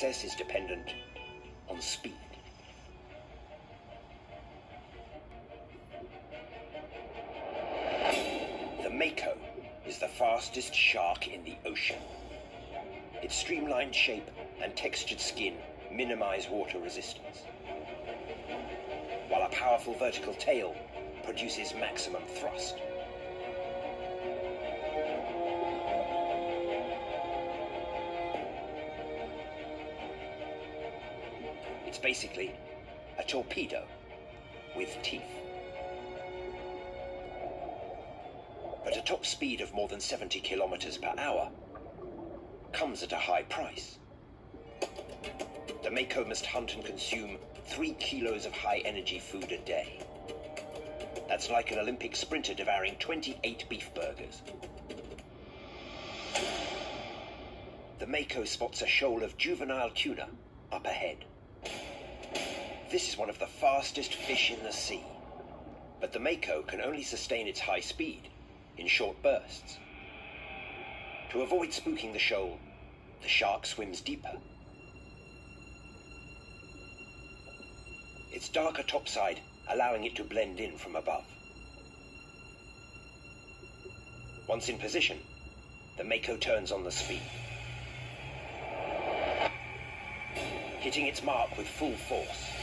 Success is dependent on speed. The Mako is the fastest shark in the ocean. Its streamlined shape and textured skin minimize water resistance, while a powerful vertical tail produces maximum thrust. It's basically a torpedo with teeth. But a top speed of more than 70 kilometers per hour comes at a high price. The Mako must hunt and consume three kilos of high energy food a day. That's like an Olympic sprinter devouring 28 beef burgers. The Mako spots a shoal of juvenile tuna up ahead. This is one of the fastest fish in the sea. But the Mako can only sustain its high speed in short bursts. To avoid spooking the shoal, the shark swims deeper. Its darker topside allowing it to blend in from above. Once in position, the Mako turns on the speed. Hitting its mark with full force.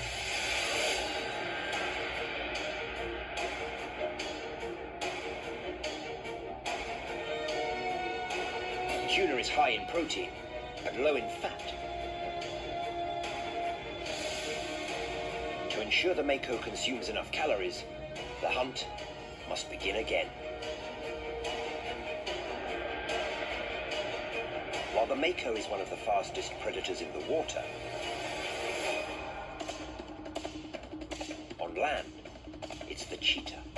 Tuna is high in protein and low in fat. To ensure the Mako consumes enough calories, the hunt must begin again. While the Mako is one of the fastest predators in the water, land, it's the cheetah.